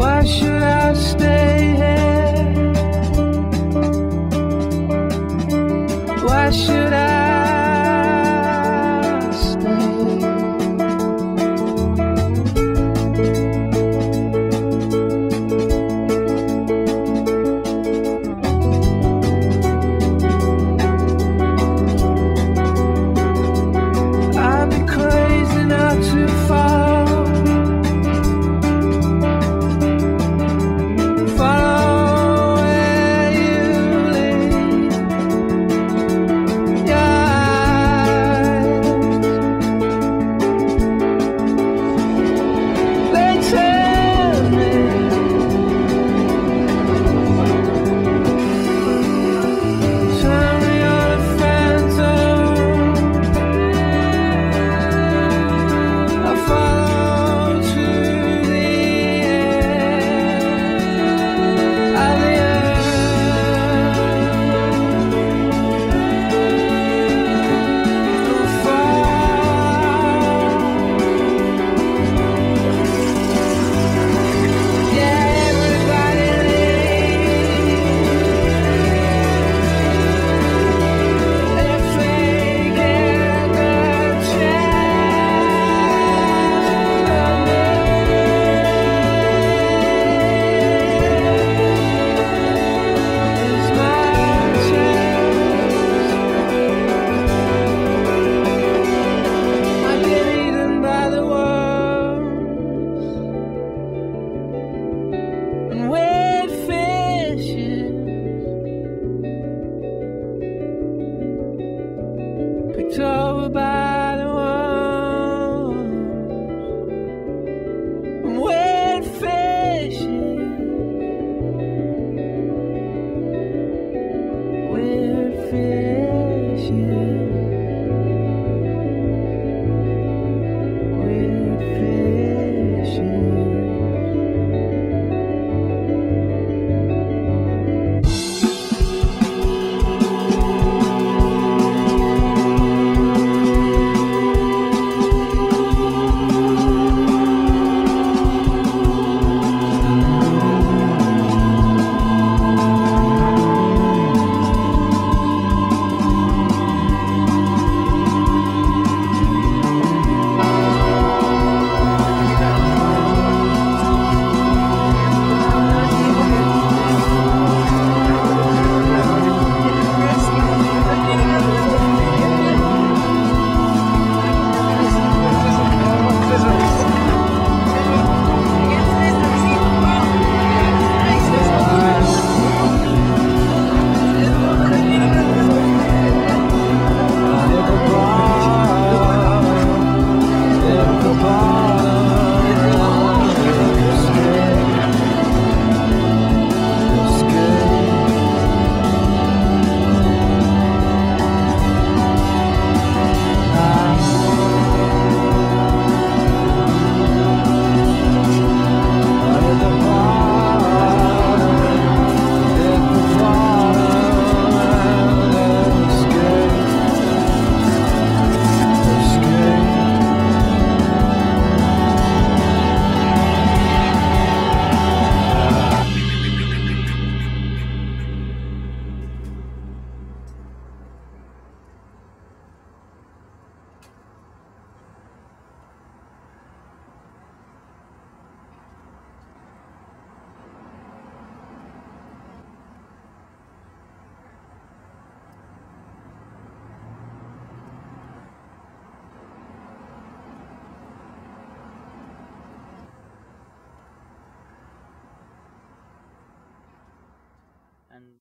Why should I stay? Picked over by and